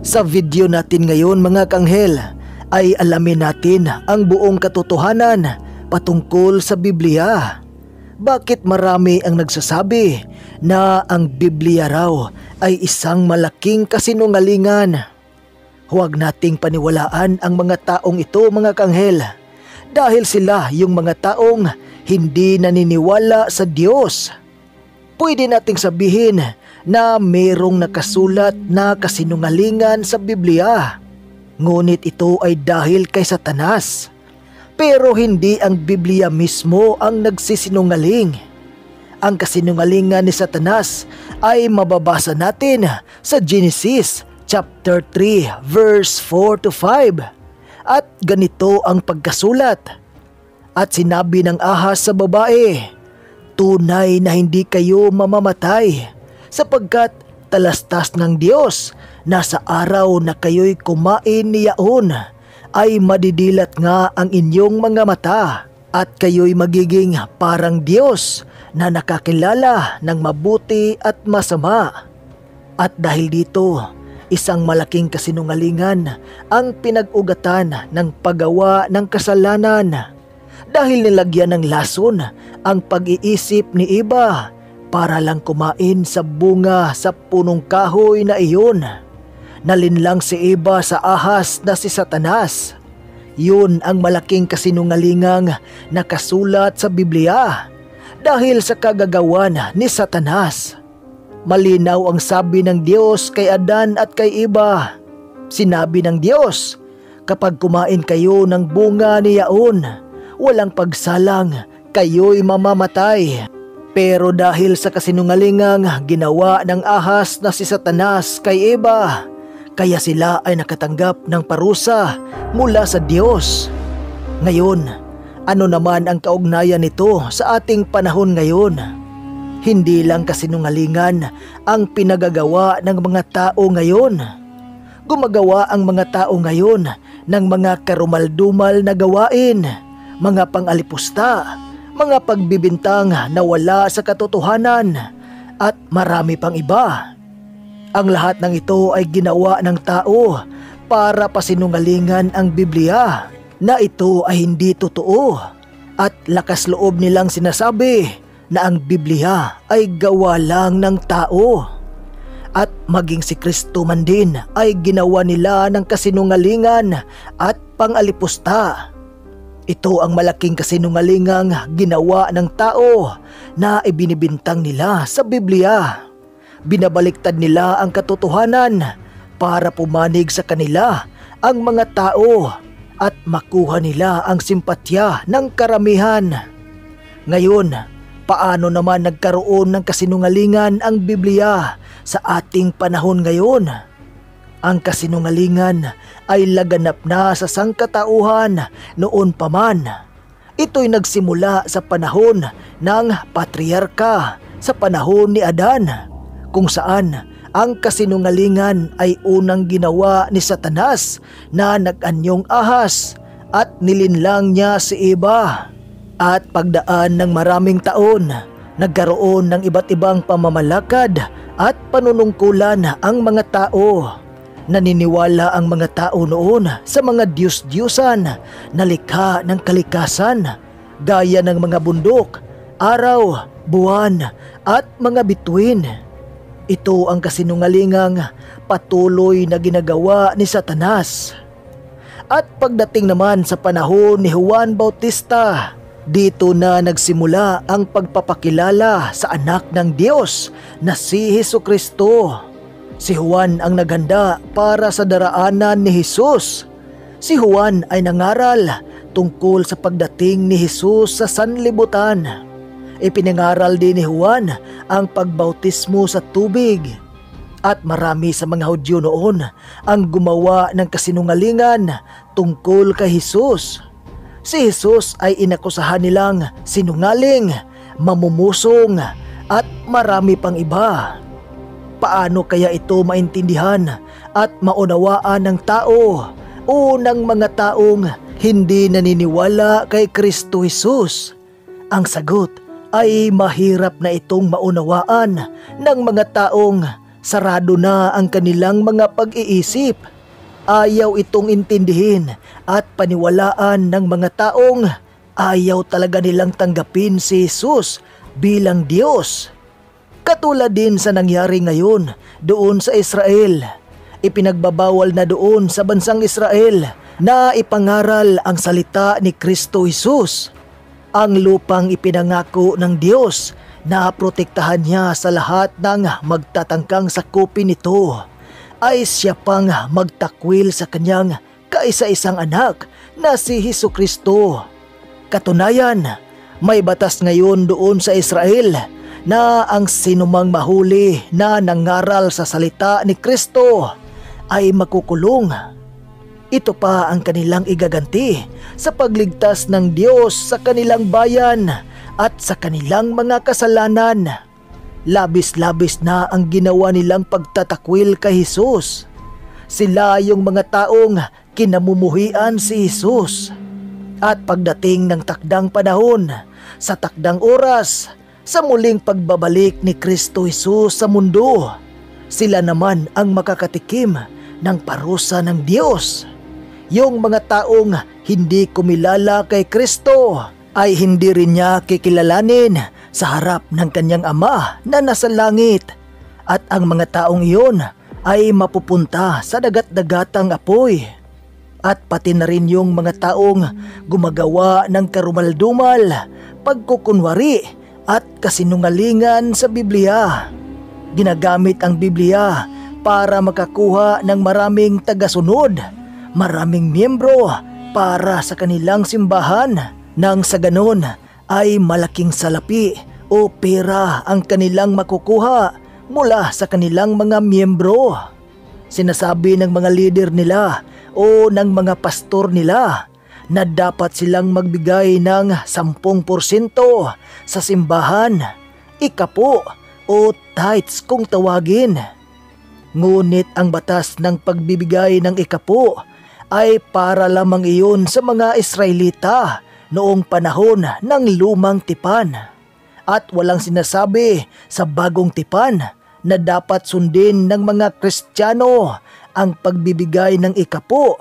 Sa video natin ngayon mga kanghel ay alamin natin ang buong katotohanan patungkol sa Biblia. Bakit marami ang nagsasabi na ang Biblia raw ay isang malaking kasinungalingan? Huwag nating paniwalaan ang mga taong ito mga kanghel dahil sila yung mga taong hindi naniniwala sa Diyos. Pwede nating sabihin na mayroong nakasulat na kasinungalingan sa Biblia. Ngunit ito ay dahil kay Satanas. Pero hindi ang Biblia mismo ang nagsisinungaling. Ang kasinungalingan ni Satanas ay mababasa natin sa Genesis chapter 3 verse 4 to 5. At ganito ang pagkasulat. At sinabi ng ahas sa babae, Tunay na hindi kayo mamamatay sapagkat talastas ng Diyos na sa araw na kayo'y kumain niyaon ay madidilat nga ang inyong mga mata at kayo'y magiging parang Diyos na nakakilala ng mabuti at masama. At dahil dito, isang malaking kasinungalingan ang pinag-ugatan ng paggawa ng kasalanan dahil nilagyan ng lason ang pag-iisip ni Iba para lang kumain sa bunga sa punong kahoy na iyon. Nalinlang si Eva sa ahas na si Satanas. Yun ang malaking kasinungalingang nakasulat sa Biblia dahil sa kagagawan ni Satanas. Malinaw ang sabi ng Diyos kay Adan at kay Eva. Sinabi ng Diyos, kapag kumain kayo ng bunga ni Yaon, walang pagsalang, kayo'y mamamatay. Pero dahil sa kasinungalingang ginawa ng ahas na si Satanas kay Eva, kaya sila ay nakatanggap ng parusa mula sa Diyos. Ngayon, ano naman ang kaugnayan nito sa ating panahon ngayon? Hindi lang kasinungalingan ang pinagagawa ng mga tao ngayon. Gumagawa ang mga tao ngayon ng mga karumaldumal na gawain, mga pangalipusta, mga pagbibintang na wala sa katotohanan at marami pang iba. Ang lahat ng ito ay ginawa ng tao para pasinungalingan ang Biblia na ito ay hindi totoo at lakas loob nilang sinasabi na ang Biblia ay gawa lang ng tao. At maging si Kristo man din ay ginawa nila ng kasinungalingan at pangalipusta ito ang malaking kasinungalingang ginawa ng tao na ibinibintang nila sa Biblia. Binabaliktad nila ang katotohanan para pumanig sa kanila ang mga tao at makuha nila ang simpatya ng karamihan. Ngayon, paano naman nagkaroon ng kasinungalingan ang Biblia sa ating panahon ngayon? Ang kasinungalingan ay laganap na sa sangkatauhan noon pa man. Ito'y nagsimula sa panahon ng patriarka sa panahon ni Adan kung saan ang kasinungalingan ay unang ginawa ni Satanas na nag-anyong ahas at nilinlang niya si Eva. At pagdaan ng maraming taon, nagkaroon ng iba't ibang pamamalakad at panunungkulan ang mga tao Naniniwala ang mga tao noon sa mga Diyos-Diyosan na likha ng kalikasan gaya ng mga bundok, araw, buwan at mga bituin. Ito ang kasinungalingang patuloy na ginagawa ni Satanas. At pagdating naman sa panahon ni Juan Bautista, dito na nagsimula ang pagpapakilala sa anak ng Diyos na si Heso Kristo. Si Juan ang naghanda para sa daraanan ni Jesus. Si Juan ay nangaral tungkol sa pagdating ni Jesus sa sanlibutan. Ipinangaral din ni Juan ang pagbautismo sa tubig. At marami sa mga Hudyo noon ang gumawa ng kasinungalingan tungkol kay Jesus. Si Jesus ay inakusahan nilang sinungaling, mamumusong at marami pang iba. Paano kaya ito maintindihan at maunawaan ng tao o ng mga taong hindi naniniwala kay Kristo Jesus? Ang sagot ay mahirap na itong maunawaan ng mga taong Sarado na ang kanilang mga pag-iisip. Ayaw itong intindihin at paniwalaan ng mga taong ayaw talaga nilang tanggapin si Jesus bilang Diyos. Katulad din sa nangyari ngayon doon sa Israel. Ipinagbabawal na doon sa bansang Israel na ipangaral ang salita ni Kristo Jesus. Ang lupang ipinangako ng Diyos na protektahan niya sa lahat ng magtatangkang sakupin nito ay siya pang magtakwil sa kanyang kaisa-isang anak na si Heso Kristo. Katunayan, may batas ngayon doon sa Israel na ang sinumang mahuli na nangaral sa salita ni Kristo ay makukulong. Ito pa ang kanilang igaganti sa pagligtas ng Diyos sa kanilang bayan at sa kanilang mga kasalanan. Labis-labis na ang ginawa nilang pagtatakwil kay Jesus. Sila yung mga taong kinamumuhian si Jesus. At pagdating ng takdang panahon, sa takdang oras, sa muling pagbabalik ni Kristo Jesus sa mundo, sila naman ang makakatikim ng parusa ng Diyos. Yung mga taong hindi kumilala kay Kristo ay hindi rin niya kikilalanin sa harap ng kanyang ama na nasa langit at ang mga taong iyon ay mapupunta sa dagat-dagatang apoy. At pati na rin yung mga taong gumagawa ng karumaldumal, pagkukunwari at kasinungalingan sa Biblia. Ginagamit ang Biblia para makakuha ng maraming tagasunod, maraming miyembro para sa kanilang simbahan nang sa ganon ay malaking salapi o pera ang kanilang makukuha mula sa kanilang mga miyembro. Sinasabi ng mga leader nila o ng mga pastor nila na dapat silang magbigay ng 10% sa simbahan, ikapo o tithes kung tawagin. Ngunit ang batas ng pagbibigay ng ikapo ay para lamang iyon sa mga Israelita noong panahon ng lumang tipan at walang sinasabi sa bagong tipan na dapat sundin ng mga Kristiyano ang pagbibigay ng ikapo.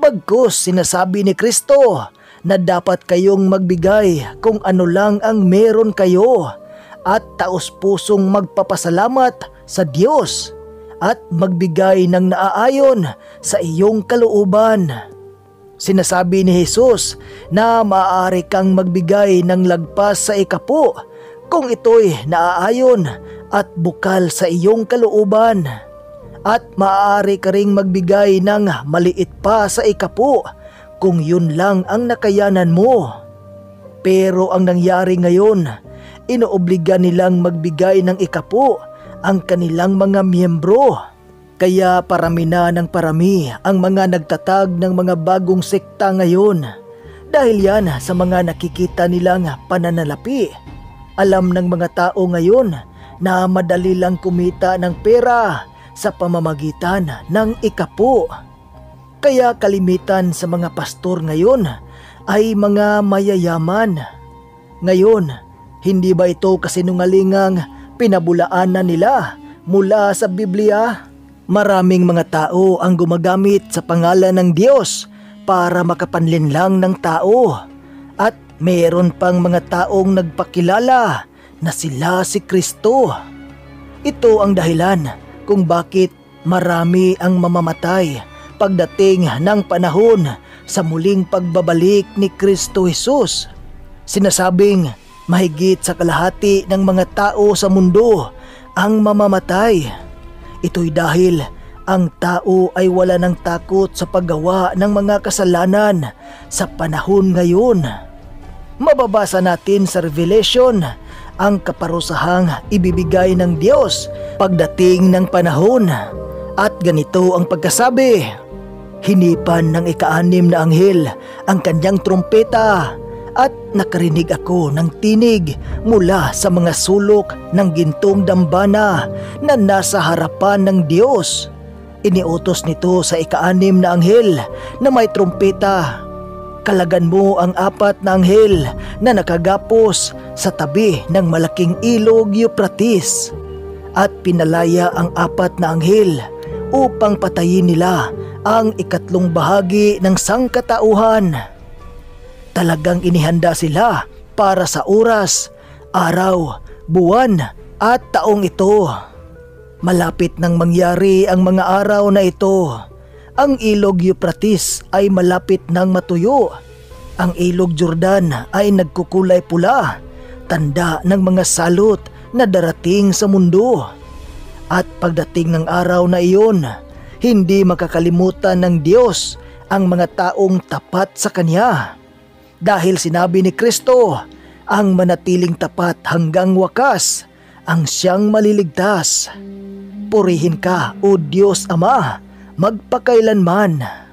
Bagkus sinasabi ni Kristo na dapat kayong magbigay kung ano lang ang meron kayo at taos-pusong magpapasalamat sa Diyos at magbigay ng naaayon sa iyong kalooban. Sinasabi ni Jesus na maaari kang magbigay ng lagpas sa ikapo kung ito'y naaayon at bukal sa iyong kalooban. At maaari ka ring magbigay ng maliit pa sa ikapo kung yun lang ang nakayanan mo. Pero ang nangyari ngayon, inoobliga nilang magbigay ng ikapo ang kanilang mga miyembro kaya parami na ng parami ang mga nagtatag ng mga bagong sekta ngayon. Dahil yan sa mga nakikita nilang pananalapi. Alam ng mga tao ngayon na madali lang kumita ng pera sa pamamagitan ng ikapo. Kaya kalimitan sa mga pastor ngayon ay mga mayayaman. Ngayon, hindi ba ito kasinungalingang pinabulaan na nila mula sa Biblia? Maraming mga tao ang gumagamit sa pangalan ng Diyos para makapanlinlang ng tao. At mayroon pang mga taong nagpakilala na sila si Kristo. Ito ang dahilan kung bakit marami ang mamamatay pagdating ng panahon sa muling pagbabalik ni Kristo Jesus. Sinasabing mahigit sa kalahati ng mga tao sa mundo ang mamamatay Ito'y dahil ang tao ay wala ng takot sa paggawa ng mga kasalanan sa panahon ngayon. Mababasa natin sa Revelation ang kaparusahang ibibigay ng Diyos pagdating ng panahon. At ganito ang pagkasabi, Hinipan ng ikaanim na anghel ang kanyang trumpeta at nakarinig ako ng tinig mula sa mga sulok ng gintong dambana na nasa harapan ng Diyos. Iniutos nito sa ikaanim na anghel na may trumpeta. Kalagan mo ang apat na anghel na nakagapos sa tabi ng malaking ilog Euphrates. at pinalaya ang apat na anghel upang patayin nila ang ikatlong bahagi ng sangkatauhan. Talagang inihanda sila para sa oras, araw, buwan at taong ito. Malapit nang mangyari ang mga araw na ito. Ang ilog Euphrates ay malapit nang matuyo. Ang ilog Jordan ay nagkukulay pula, tanda ng mga salot na darating sa mundo. At pagdating ng araw na iyon, hindi makakalimutan ng Diyos ang mga taong tapat sa Kanya. Dahil sinabi ni Kristo, ang manatiling tapat hanggang wakas, ang siyang maliligtas. Purihin ka, O Diyos Ama, magpakailanman.